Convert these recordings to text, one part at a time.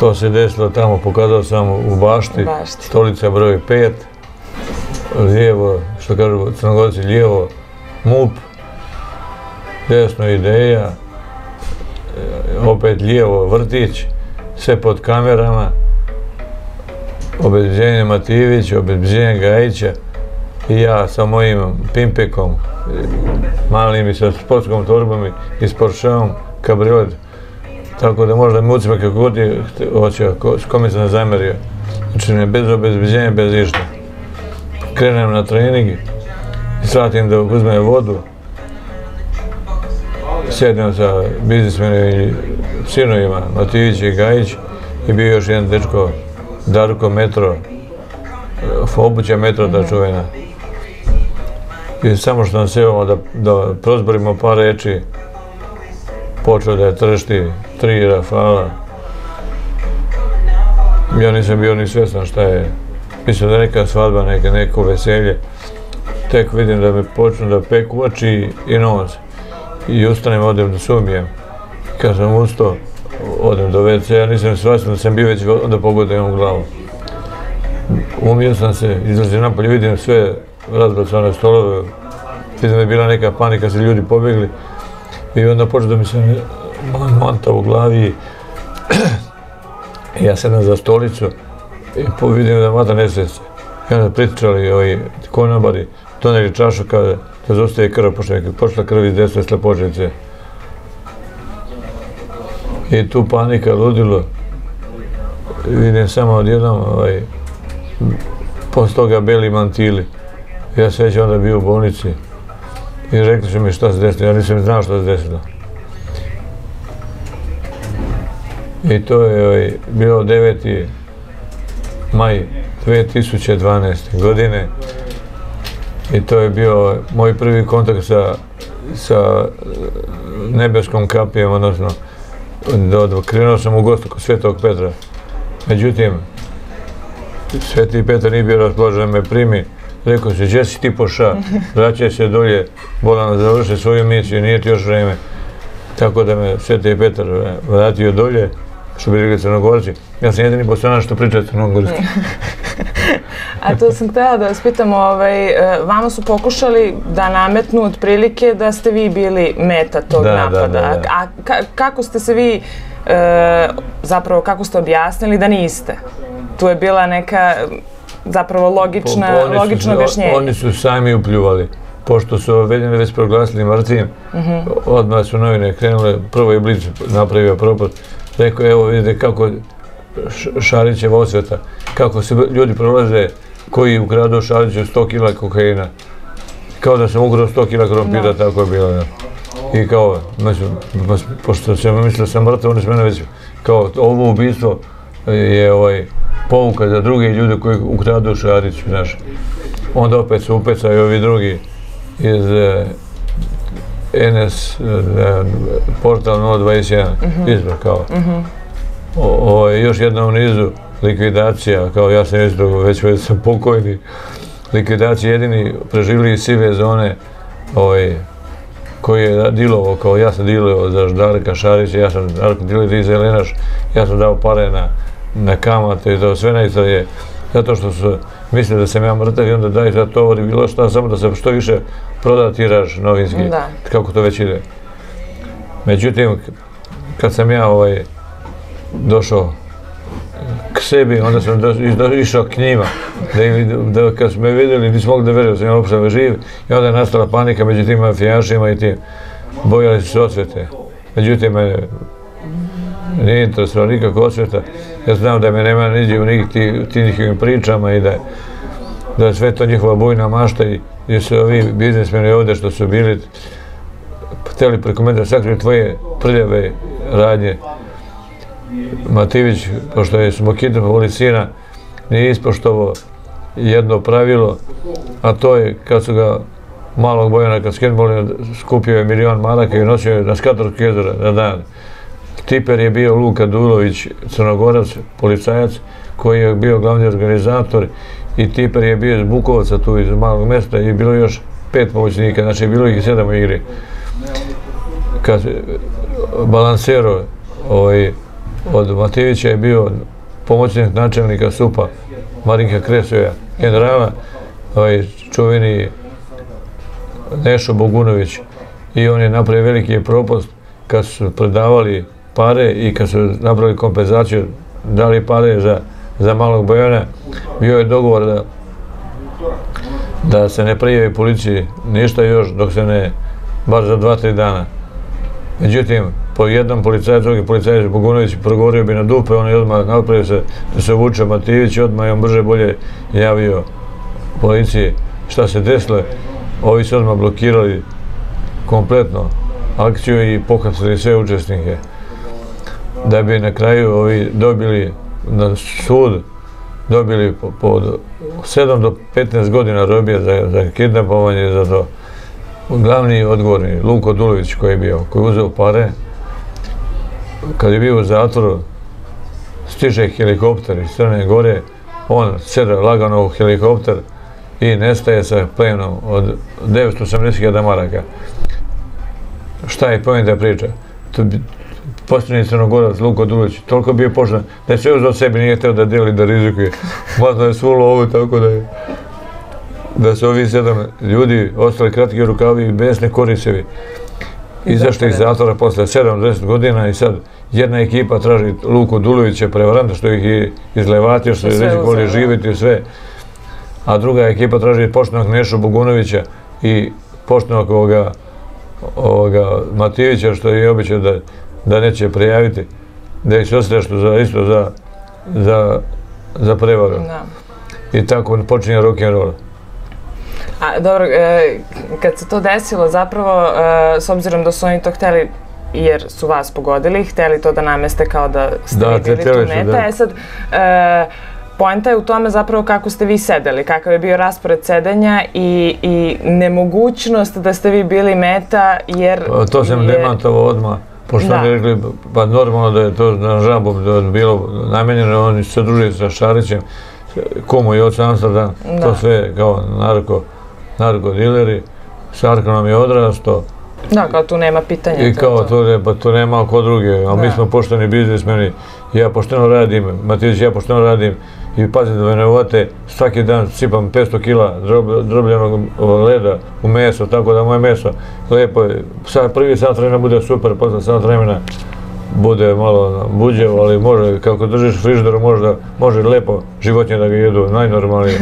To se desilo tamo, pokazao sam u bašti, Bašti. stolica broj 5, lijevo, što kažu crnogorci, lijevo MUP, desno ideja, e, opet lijevo vrtić, sve pod kamerama, obezbeđenje Matijević, obezbeđenje Gajića i ja sa mojim pimpekom, e, malim i sa sportskom torbom i s Porscheom, kabriolet, tako da možda mu ucima kako god je hoće, ko- s kome sam zamerio. Znači ne bez obezbeđenja, bez išta. Krenem na trening i shvatim da uzmem vodu. Sjednem sa biznismenom i sinovima, Mativić i Gajić i bio još jedan dečko, Darko Metro, obuća Metro da čuvena. I samo što nam sevamo da, da prozborimo par reči, počeo da je tršti tri rafala. Ja nisam bio ni svjestan šta je. Mislim da je neka svadba, neka, neko veselje. Tek vidim da me počnu da peku oči i nos. I ustanem, odem da sumijem. Kad sam ustao, odem do WC, ja nisam svjestan da sam bio već onda pogodio u glavu. Umio sam se, izlazim napolje, vidim sve razbacane stolove, vidim da je bila neka panika, se ljudi pobjegli. I onda počeo da mi se manta u glavi. Ja sedam za stolicu i vidim da mata nesvijest. I onda pritičali ovi konobari, doneli čašu kada da zostaje krv, pošto je počela krv iz desne slepočnice. I tu panika, ludilo. Vidim samo odjednom, ovaj, posle toga beli mantili. Ja se već onda bio u bolnici. I rekli su mi šta se desilo, ja nisam znao šta se desilo. I to je ovaj, bilo 9. maj 2012. godine. I to je bio ovaj, moj prvi kontakt sa, sa eh, nebeskom kapijom, odnosno do, do, krenuo sam u gostu kod Svetog Petra. Međutim, Sveti Petar nije bio raspoložen da me primi. Rekao se, gdje si ti poša? Vraćaj se dolje, bolan završi svoju misiju, nije ti još vreme. Tako da me Sveti Petar vratio dolje, što bi rekli crnogorci. Ja sam jedini bosanac što priča crnogorski. A to sam htjela da vas pitam, ovaj, e, vama su pokušali da nametnu otprilike da ste vi bili meta tog da, napada. da, da. A ka- kako ste se vi, e, zapravo kako ste objasnili da niste? Tu je bila neka zapravo logična, Po- logično objašnjenje. Oni su sami upljuvali. Pošto su Veljene već proglasili mrtvim, Mhm. odmah su novine krenule, prvo je Blic napravio propast. Rekao, evo vidite kako Šarićeva osveta, kako se ljudi prolaze koji ukradu Šariću 100 kila kokaina. Kao da sam ukrao 100 kila krompira, tako je bilo. Da. I kao, mislim, pošto sam mislio da sam mrtav, oni su mene već, kao ovo ubistvo je ovaj, pouka za druge ljude koji ukradu Šariću, znaš. Onda opet se upecaju ovi drugi iz eh, NS, eh, portal 021, izbor kao. O, ovo je još jedna u nizu likvidacija, kao ja sam isto već već sam pokojni. Likvidacija jedini preživili iz sive zone ovaj, koji je dilovo, kao ja sam dilovo za Ždarka Šarića, ja sam Darko dilir i za Elenaš, ja sam dao pare na, na kamate to sve najstarije, zato što su mislili da sam ja mrtav i onda daj za to ili bilo šta, samo da se što više proda tiraž novinski, Da. kako to već ide. Međutim, kad sam ja ovaj, došao k sebi, onda sam do, do, išao k njima, da, da, kad su me vidjeli, nisu mogli da veruju da sam ja uopšte živ, i onda je nastala panika među tim mafijašima i tim, bojali su se osvete. Međutim, me nije interesovalo nikako osveta, ja znam da me nema niđe u nikih ti, njihovim pričama i da, da je sve to njihova bujna mašta i gdje su ovi biznismeni ovdje što su bili htjeli preko mene da sakriju tvoje prljave radnje. Mativić, pošto je Smokidov voli sina, nije ispoštovao jedno pravilo, a to je kad su ga malog Bojana kad skenboli skupio je milion maraka i nosio je na Skatorsko jezera na dan. Tiper je bio Luka Dulović, crnogorac, policajac, koji je bio glavni organizator i Tiper je bio iz Bukovca tu iz malog mjesta i bilo još pet pomoćnika, znači bilo ih sedam u igri. Kad Balansero, ovaj, od Matijevića je bio pomoćnik načelnika SUPA Marinka Kresoja, generala, ovaj čuveni Nešo Bogunović i on je napravio veliki propust kad su predavali pare i kad su napravili kompenzaciju, dali pare za, za malog Bojona, bio je dogovor da da se ne prijavi policiji ništa još dok se ne, bar za dva, tri dana. Međutim, po jednom policajac, drugi policajac Bogunović progovorio bi na dupe, on je odmah napravio se da se vuče Matijević, odmah je on brže bolje javio policiji šta se desilo. Ovi su odmah blokirali kompletno akciju i pokazali sve učesnike. Da bi na kraju ovi dobili na sud, dobili po, po 7 do 15 godina robije za, za kidnapovanje za to. Glavni odgovorni, Luko Dulović koji je bio, koji je uzeo pare, kad je bio u zatvoru, stiže helikopter iz Crne Gore, on sede lagano u helikopter i nestaje sa plenom od 980.000 maraka. Šta je pojenta priča? To bi, posljednji crnogorac Luko Dulić, toliko bio pošten da je sve uzao sebi, nije htio da deli, da rizikuje. Možda je svulo ovo tako da je da su ovi sedam ljudi ostali kratki rukavi i besne korisevi izašli iz zatvora posle 7-10 godina i sad jedna ekipa traži Luku Dulovića prevaranta što ih je izlevatio, što je rizikovali živjeti i sve. A druga ekipa traži poštenog Nešu Bogunovića i poštenog ovoga, ovoga Matijevića što je običao da, da neće prijaviti, da ih se ostaje što za, isto za, za, za prevaru. Da. I tako počinje rock'n'roll. A, dobro, e, kad se to desilo, zapravo, e, s obzirom da su oni to hteli jer su vas pogodili, hteli to da nameste kao da ste da, bili tu meta. Da. E sad, e, poenta je u tome zapravo kako ste vi sedeli, kakav je bio raspored sedenja i, i nemogućnost da ste vi bili meta, jer... Pa, to sam je... demantovao odmah, pošto oni rekli, pa normalno da je to na žabom da je bilo namenjeno, oni se družili sa Šarićem, komu i oca Amsterdam, to sve kao narko narkodileri, Sarko nam je odrasto. Da, kao tu nema pitanja. I kao to, to, pa to nema oko druge, a mi smo pošteni biznismeni, ja pošteno radim, Matijević, ja pošteno radim i pazite da me ne uvate, svaki dan sipam 500 kila drobljenog leda u meso, tako da moje meso lepo je, sad prvi sat vremena bude super, posle sat vremena bude malo buđevo, ali može, kako držiš frižderu, može, može lepo životinje da ga jedu, najnormalnije.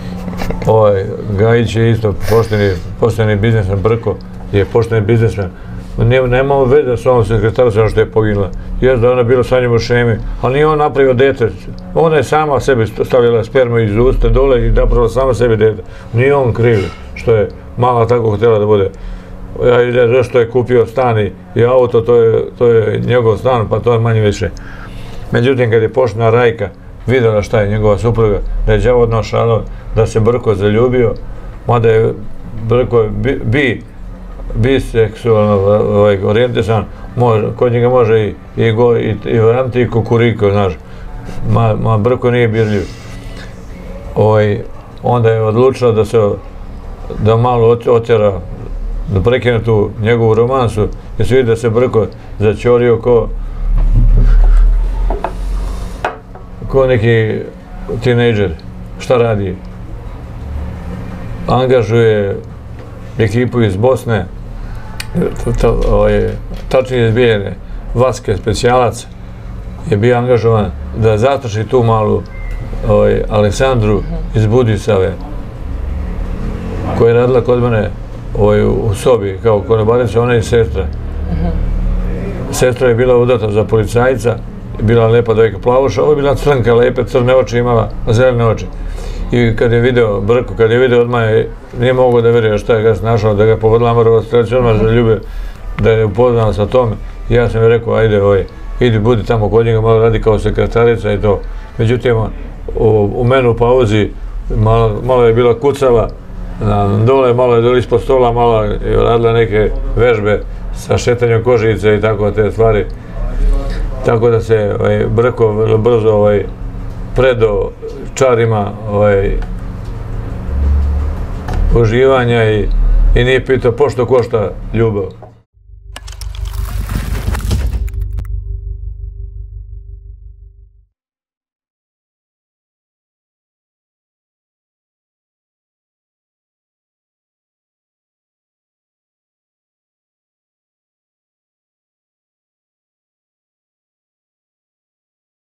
ovaj, Gajić je isto pošteni, pošteni biznesmen Brko, je pošteni biznesmen. Nema, nema veze s ovom sekretaricom ono što je poginula. Jes da ona bila sa njim u šemi, ali nije on napravio dete. Ona je sama sebi stavila spermu iz usta dole i napravila sama sebi dete. Nije on kriv što je mala tako htjela da bude. Ja ide zašto je kupio stan i auto, to je, to je njegov stan, pa to je manje više. Međutim, kad je poštena Rajka, videla šta je njegova supruga, da je djavo šalo, da se Brko zaljubio, mada je Brko bi, bi biseksualno ovaj, orijentisan, može, kod njega može i, i, go, i, i varanti i kukuriko, znaš. Ma, ma Brko nije birljiv. Ovaj, onda je odlučila da se da malo otjera, da prekine tu njegovu romansu, jer se vidi da se Brko začorio ko ko neki tinejdžer. Šta radi? angažuje ekipu iz Bosne, ovaj, tačnije iz Vaske, specijalac, je bio angažovan da zatraši tu malu ovaj, Aleksandru iz Budisave, koja je radila kod mene ovaj, u sobi, kao konobarica, ona je sestra. Sestra je bila udata za policajca, bila lepa dojka plavuša, ovo je bila crnka, lepe, crne oči imala, zelene oči i kad je video Brko, kad je video odmah je, nije mogo da vjeruje šta je ga našao, da ga povodila Marova streća, odmah za ljube, da je upoznao sa tome. I ja sam joj rekao, ajde, oj, idi, budi tamo kod njega, malo radi kao sekretarica i to. Međutim, u, u menu pauzi, malo, malo je bila kucava, na dole, malo je dole ispod stola, malo je radila neke vežbe sa šetanjem kožice i tako te stvari. Tako da se ovaj, Brko brzo ovaj, predo čarima ovaj, uživanja i, i nije pitao pošto košta ljubav.